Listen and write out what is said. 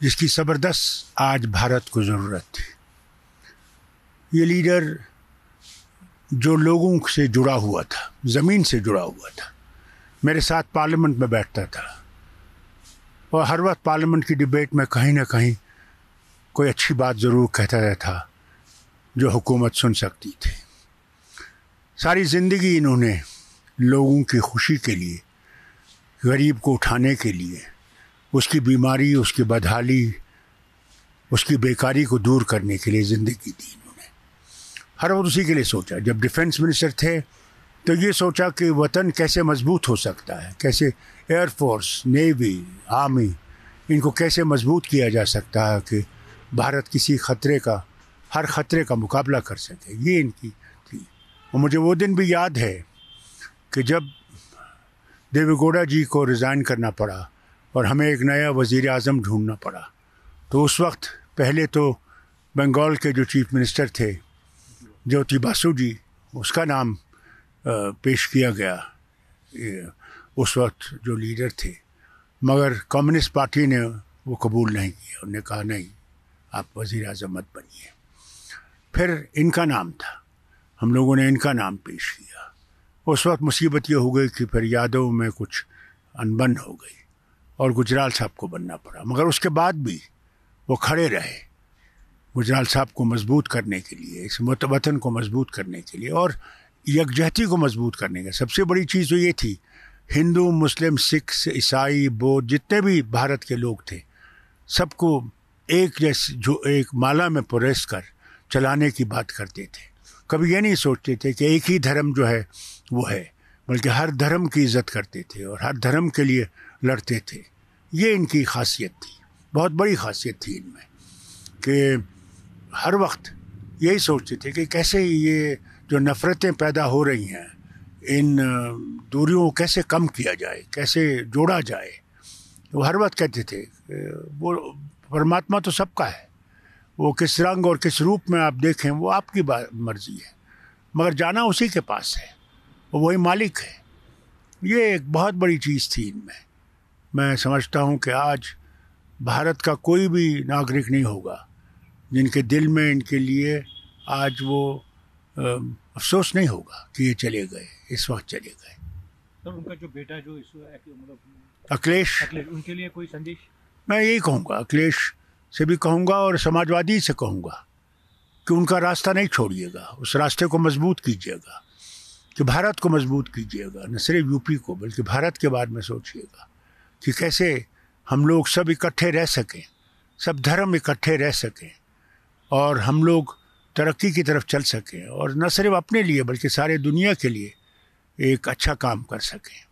जिसकी ज़बरदस्त आज भारत को ज़रूरत थी ये लीडर जो लोगों से जुड़ा हुआ था, ज़मीन से जुड़ा हुआ था, मेरे साथ पार्लियामेंट में बैठता था और हर वक्त पार्लियामेंट की डिबेट में कहीं ना कहीं कोई अच्छी बात ज़रूर कहता रहता जो हुकूमत सुन सकती थी। सारी ज़िंदगी इन्होंने लोगों की खुशी के लिए, गरीब को उठाने के लिए उसकी बीमारी, उसकी बदहाली, उसकी बेकारी को दूर करने के लिए ज़िंदगी दी उन्होंने हर वक्त उसी के लिए सोचा। जब डिफेंस मिनिस्टर थे तो ये सोचा कि वतन कैसे मज़बूत हो सकता है? कैसे एयरफोर्स नेवी, आर्मी, इनको कैसे मज़बूत किया जा सकता है कि भारत किसी ख़तरे का, हर ख़तरे का मुकाबला कर सके? ये इनकी थी। और मुझे वो दिन भी याद है कि जब देवेगौड़ा जी को रिज़ाइन करना पड़ा और हमें एक नया वज़ी अजम ढूँढना पड़ा। तो उस वक्त पहले तो बंगाल के जो चीफ मिनिस्टर थे, ज्योति बासु जी, उसका नाम पेश किया गया उस वक्त जो लीडर थे। मगर कम्युनिस्ट पार्टी ने वो कबूल नहीं किया। उन्होंने कहा, नहीं, आप वज़ी अजम मत बनिए। फिर इनका नाम था। हम लोगों ने इनका नाम पेश किया। उस वक्त मुसीबत ये हो गई कि फिर यादव में कुछ अनबन हो गई। और गुजराल साहब को बनना पड़ा। मगर उसके बाद भी वो खड़े रहे गुजराल साहब को मज़बूत करने के लिए, इस वतन को मज़बूत करने के लिए और यकजहती को मज़बूत करने का सबसे बड़ी चीज़ तो ये थी, हिंदू, मुस्लिम, सिख, ईसाई, बौद्ध, जितने भी भारत के लोग थे, सबको एक जैसे जो एक माला में पुरेस कर चलाने की बात करते थे। कभी ये नहीं सोचते थे कि एक ही धर्म जो है, वो है, बल्कि हर धर्म की इज़्ज़त करते थे और हर धर्म के लिए लड़ते थे। ये इनकी खासियत थी। बहुत बड़ी खासियत थी इनमें कि हर वक्त यही सोचते थे कि कैसे ये जो नफ़रतें पैदा हो रही हैं, इन दूरियों को कैसे कम किया जाए, कैसे जोड़ा जाए। वो हर वक्त कहते थे, वो परमात्मा तो सबका है। वो किस रंग और किस रूप में आप देखें, वो आपकी मर्ज़ी है। मगर जाना उसी के पास है। वही मालिक है। ये एक बहुत बड़ी चीज़ थी इनमें। मैं समझता हूँ कि आज भारत का कोई भी नागरिक नहीं होगा जिनके दिल में इनके लिए आज वो अफसोस नहीं होगा कि ये चले गए इस वक्त चले गए। तो उनका जो बेटा जो इस मतलब अखिलेश उनके लिए कोई संदेश? मैं यही कहूँगा अखिलेश से भी कहूँगा और समाजवादी से कहूँगा कि उनका रास्ता नहीं छोड़िएगा उस रास्ते को मज़बूत कीजिएगा कि भारत को मज़बूत कीजिएगा न सिर्फ़ यूपी को बल्कि भारत के बारे में सोचिएगा। कि कैसे हम लोग सब इकट्ठे रह सकें, सब धर्म इकट्ठे रह सकें और हम लोग तरक्की की तरफ़ चल सकें और न सिर्फ़ अपने लिए बल्कि सारे दुनिया के लिए एक अच्छा काम कर सकें।